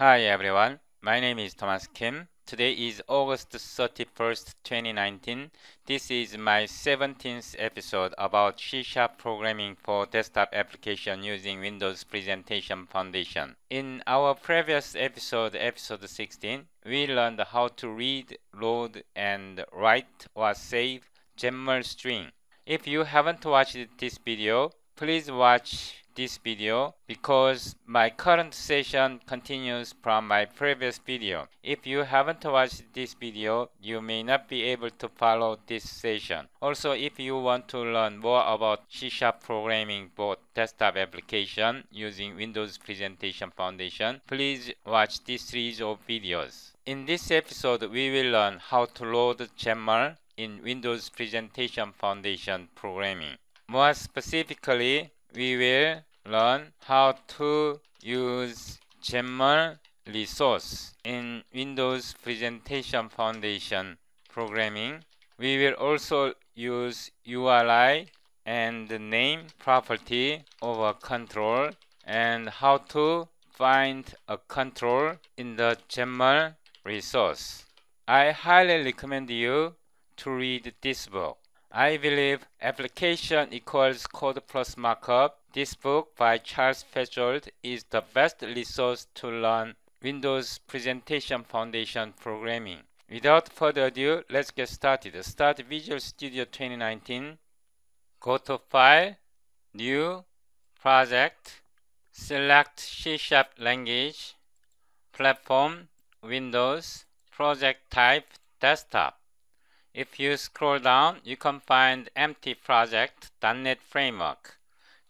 Hi everyone, my name is Thomas Kim. Today is August 31st, 2019. This is my 17th episode about C-Sharp programming for desktop application using Windows Presentation Foundation. In our previous episode, episode 16, we learned how to read, load, and write or save XAML string. If you haven't watched this video, please watch this video because my current session continues from my previous video. If you haven't watched this video, you may not be able to follow this session. Also, if you want to learn more about C-Sharp programming both desktop application using Windows Presentation Foundation, please watch this series of videos. In this episode, we will learn how to load XAML in Windows Presentation Foundation programming. More specifically, we will learn how to use XAML resource in Windows Presentation Foundation programming. We will also use URI and name property of a control and how to find a control in the XAML resource. I highly recommend you to read this book. I believe application equals code plus markup. This book by Charles Petzold is the best resource to learn Windows Presentation Foundation programming. Without further ado, let's get started. Start Visual Studio 2019. Go to File, New, Project, select C Sharp language, Platform, Windows, Project Type, Desktop. If you scroll down, you can find empty project .NET Framework.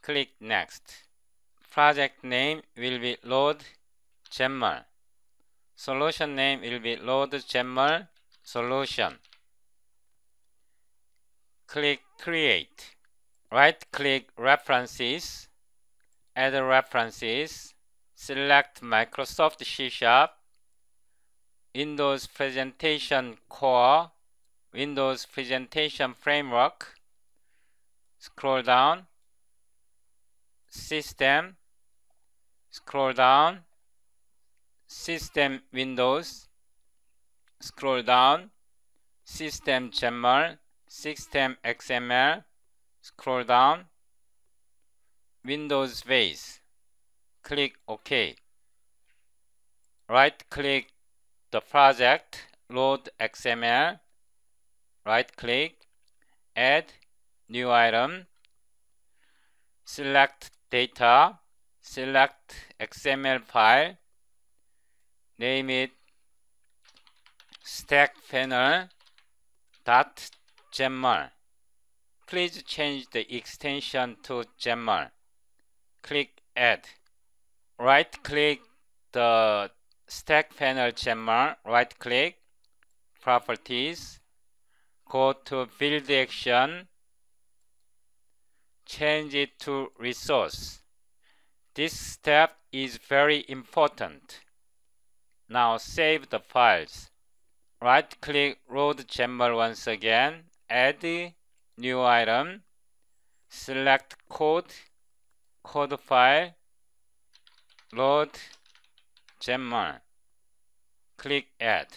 Click Next. Project name will be Load XAML. Solution name will be Load XAML Solution. Click Create. Right-click References. Add references. Select Microsoft C Sharp. Windows Presentation Core Windows Presentation Framework. Scroll down. System. Scroll down. System Windows. Scroll down. System XAML. System XML. Scroll down. Windows Base. Click OK. Right click the project, load XML right click, add new item, select data, select XML file, name it stackpanel.xaml. Please change the extension to XAML. Click Add. Right click the stack panel XAML, right click, Properties, go to build action, change it to resource. This step is very important. Now save the files. Right click load XAML once again, add new item, select code, code file, load XAML. Click add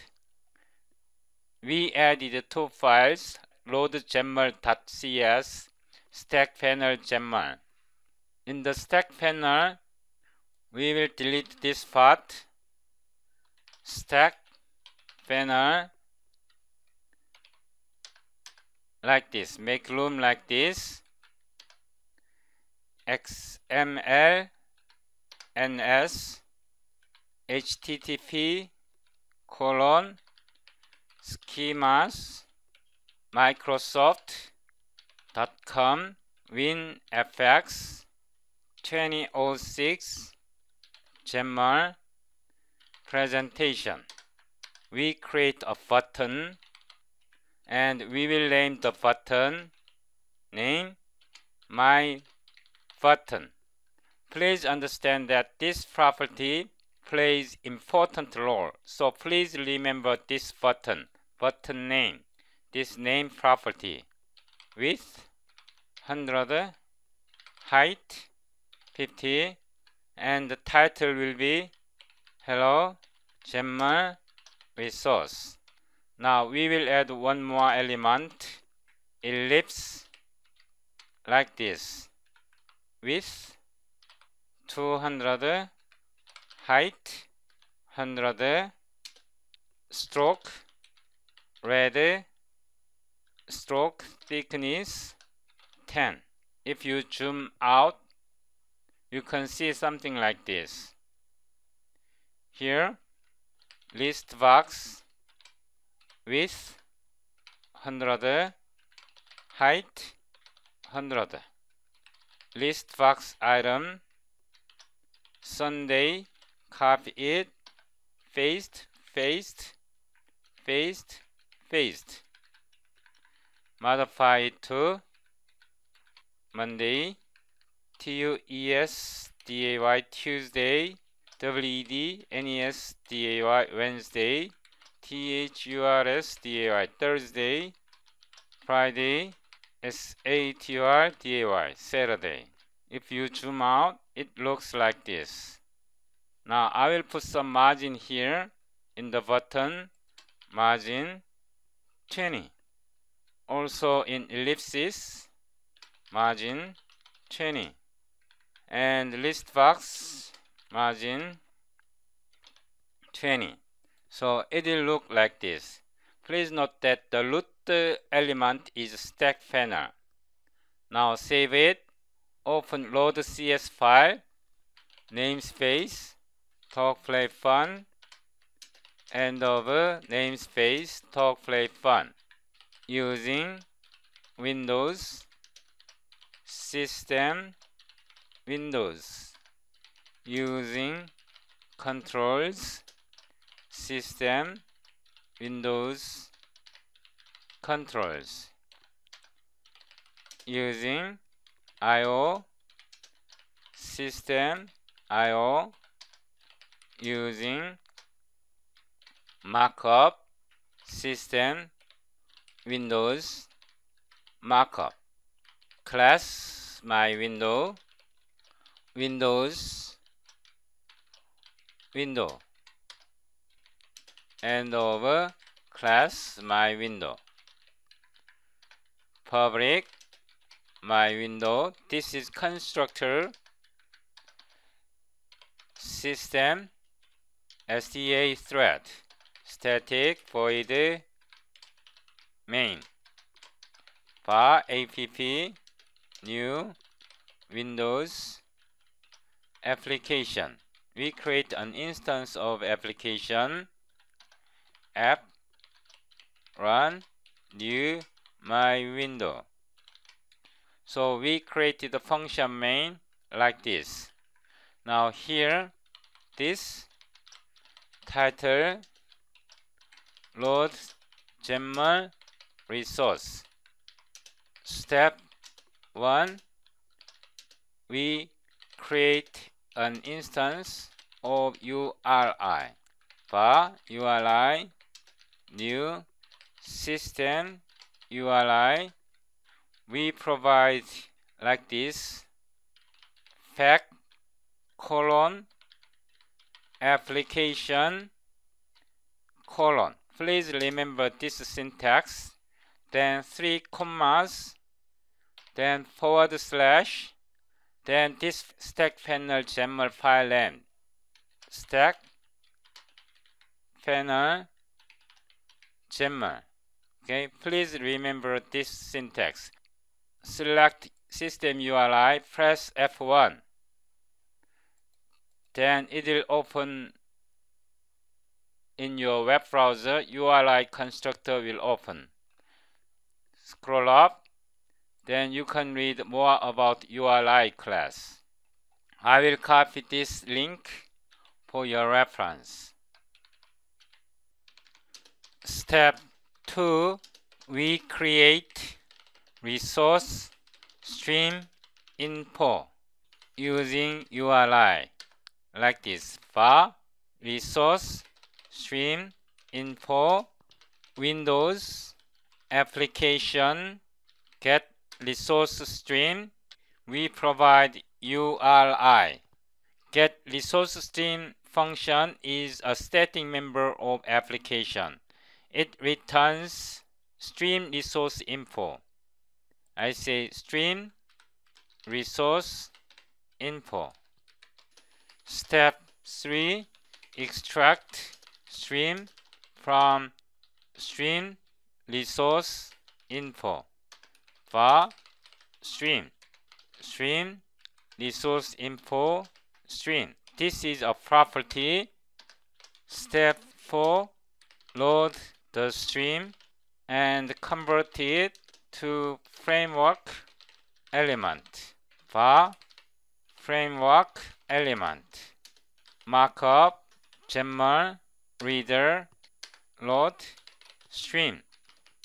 we added two files, load.xaml.cs, stackpanel.xaml. In the stack panel, we will delete this part, stack panel, like this, make room like this, XML, NS, HTTP, colon, schemas microsoft.com winfx 2006 XAML presentation. We create a button and we will name the button name my button. Please understand that this property plays important role so please remember this button button name, this name property, width 100, height 50, and the title will be hello XAML resource. Now we will add one more element. Ellipse like this. Width 200 height 100 stroke red stroke thickness 10 if you zoom out you can see something like this. Here list box width 100 height 100 list box item Sunday copy it paste paste paste paste. Modify to Monday. T U E S D A Y Tuesday. W E D N E S D A Y Wednesday. T H U R S D A Y Thursday. Friday. S A T R D A Y Saturday. If you zoom out it looks like this. Now I will put some margin here in the button. Margin 20 also in ellipsis margin 20 and list box margin 20 so it will look like this. Please note that the root element is stack panel. Now save it. Open load cs file namespace talk play fun end of uh, namespace talk play fun. Using windows system windows. Using controls system windows controls. Using IO system IO using markup system windows markup. Class my window windows window. And over class my window. Public my window. This is constructor. System STA thread static void main. Var app new windows application. We create an instance of application. App. Run. New. My window. So we created the function main like this. Now here this title load XAML resource. Step 1 we create an instance of URI var URI new system URI we provide like this pack colon application colon. Please remember this syntax. Then three commas, then forward slash, then this stack panel XAML file name. Stack panel XAML. Okay, please remember this syntax. Select system URI, press F1 then it will open in your web browser URI constructor will open. Scroll up. Then you can read more about URI class. I will copy this link for your reference. Step 2 we create resource stream info using URI like this var resource stream info windows application get resource stream we provide URI get resource stream function is a static member of application. It returns stream resource info. I say stream resource info. Step 3 extract stream from stream resource info var stream. Stream resource info stream. This is a property. Step 4 load the stream and convert it to framework element. Var framework element. Markup XAML reader load stream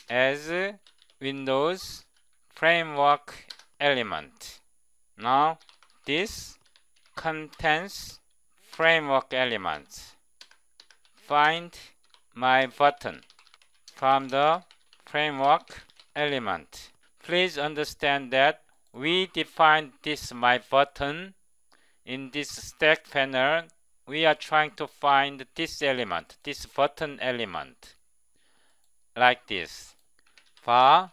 as Windows framework element. Now this contains framework elements. Find my button from the framework element. Please understand that we defined this my button in this stack panel we are trying to find this element, this button element, like this. var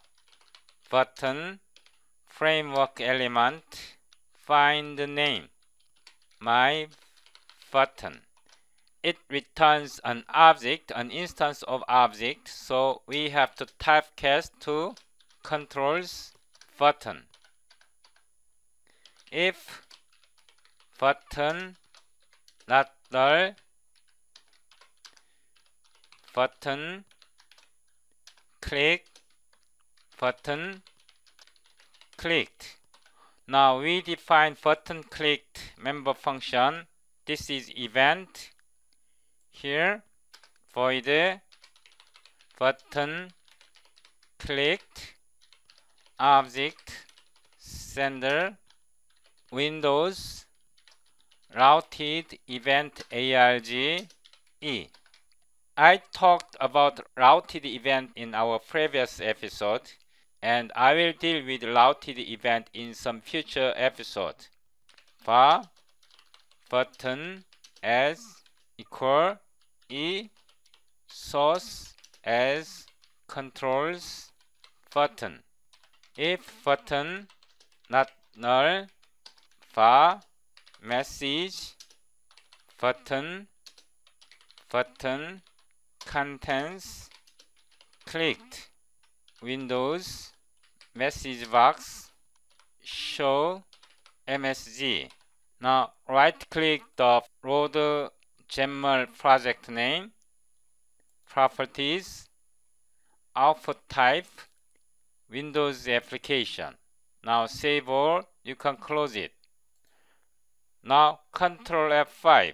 button framework element find the name my button it returns an object an instance of object so we have to typecast to controls button if button not null button click. Button clicked now we define button clicked member function. This is event. Here. Void. Button clicked object. Sender. Windows routed event arg e. I talked about routed event in our previous episode and I will deal with routed event in some future episode. var button as equal e source as controls button. If button not null var message button button contents clicked. Windows message box show msg now right click the road XAML project name properties output type windows application. Now save all. You can close it now Control F5.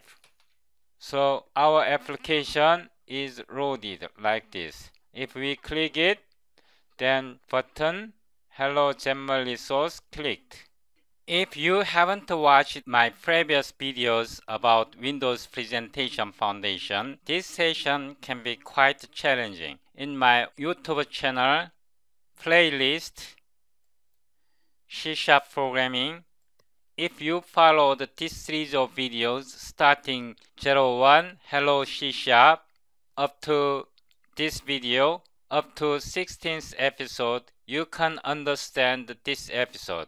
So our application is loaded like this. If we click it, then button Hello XAML resource clicked. If you haven't watched my previous videos about Windows Presentation Foundation, this session can be quite challenging. In my YouTube channel, playlist, C Sharp Programming, if you followed this series of videos starting 01 Hello C Sharp up to this video up to 16th episode, you can understand this episode.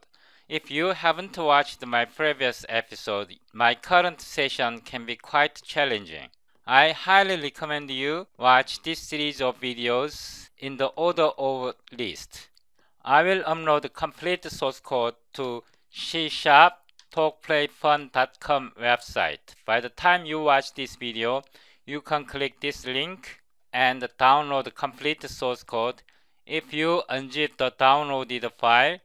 If you haven't watched my previous episode, my current session can be quite challenging. I highly recommend you watch this series of videos in the order of list. I will upload complete source code to C Sharp talkplayfun.com website. By the time you watch this video, you can click this link and download the complete source code. If you unzip the downloaded file,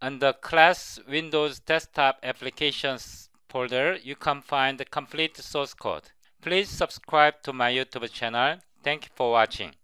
under class Windows Desktop Applications folder, you can find the complete source code. Please subscribe to my YouTube channel. Thank you for watching.